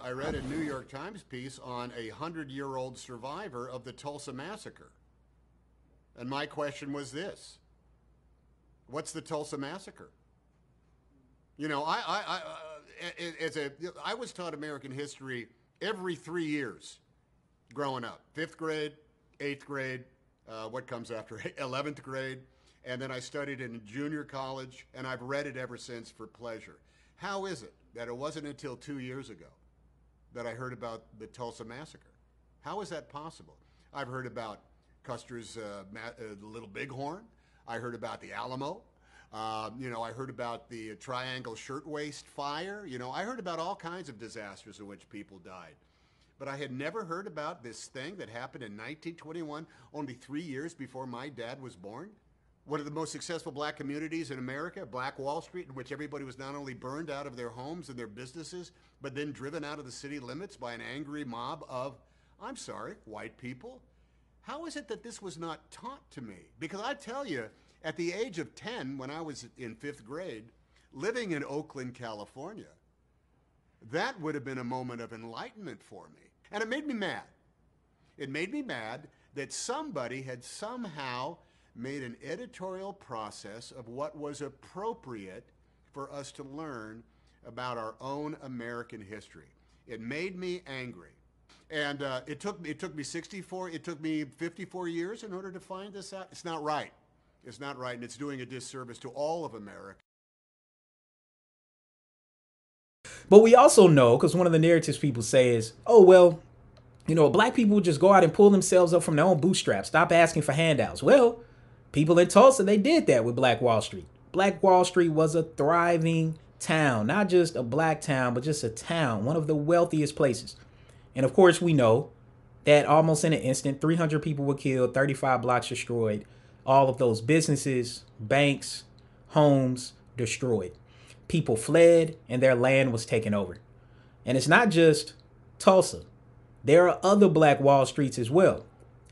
I read a New York Times piece on a hundred year old survivor of the Tulsa Massacre. And my question was this What's the Tulsa Massacre? You know, I, I, I, uh, as a, I was taught American history every three years growing up fifth grade, eighth grade, uh, what comes after 11th grade, and then I studied in junior college, and I've read it ever since for pleasure. How is it that it wasn't until two years ago that I heard about the Tulsa Massacre? How is that possible? I've heard about Custer's uh, uh, Little Bighorn. I heard about the Alamo. Uh, you know, I heard about the Triangle Shirtwaist Fire. You know, I heard about all kinds of disasters in which people died. But I had never heard about this thing that happened in 1921, only three years before my dad was born. One of the most successful black communities in America, Black Wall Street, in which everybody was not only burned out of their homes and their businesses, but then driven out of the city limits by an angry mob of, I'm sorry, white people. How is it that this was not taught to me? Because I tell you, at the age of 10, when I was in fifth grade, living in Oakland, California, that would have been a moment of enlightenment for me. And it made me mad. It made me mad that somebody had somehow made an editorial process of what was appropriate for us to learn about our own American history. It made me angry. And uh, it took it took me 64, it took me 54 years in order to find this out. It's not right. It's not right, and it's doing a disservice to all of America. But we also know, because one of the narratives people say is, oh, well, you know, black people just go out and pull themselves up from their own bootstraps, stop asking for handouts. Well, people in Tulsa, they did that with Black Wall Street. Black Wall Street was a thriving town, not just a black town, but just a town, one of the wealthiest places. And of course, we know that almost in an instant, 300 people were killed, 35 blocks destroyed, all of those businesses, banks, homes destroyed. People fled and their land was taken over. And it's not just Tulsa. There are other black Wall Streets as well.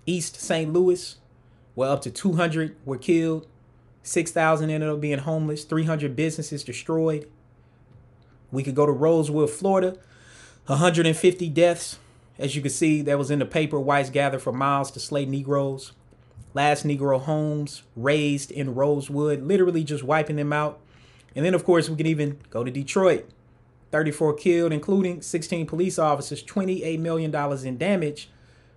East St. Louis, where up to 200 were killed, 6,000 ended up being homeless, 300 businesses destroyed. We could go to Rosewood, Florida, 150 deaths. As you can see, that was in the paper. Whites gathered for miles to slay Negroes. Last Negro homes razed in Rosewood, literally just wiping them out. And then, of course, we can even go to Detroit. 34 killed, including 16 police officers, $28 million in damage,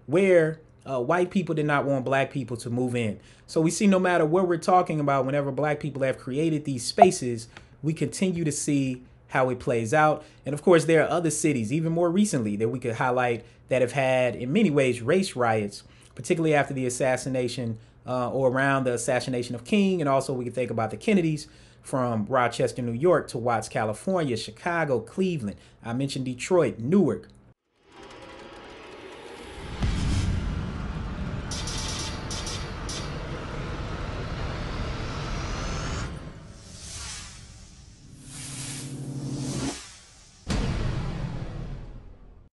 where uh, white people did not want black people to move in. So we see no matter what we're talking about, whenever black people have created these spaces, we continue to see how it plays out. And of course, there are other cities, even more recently, that we could highlight that have had, in many ways, race riots, particularly after the assassination uh, or around the assassination of King. And also, we can think about the Kennedys from Rochester, New York to Watts, California, Chicago, Cleveland. I mentioned Detroit, Newark,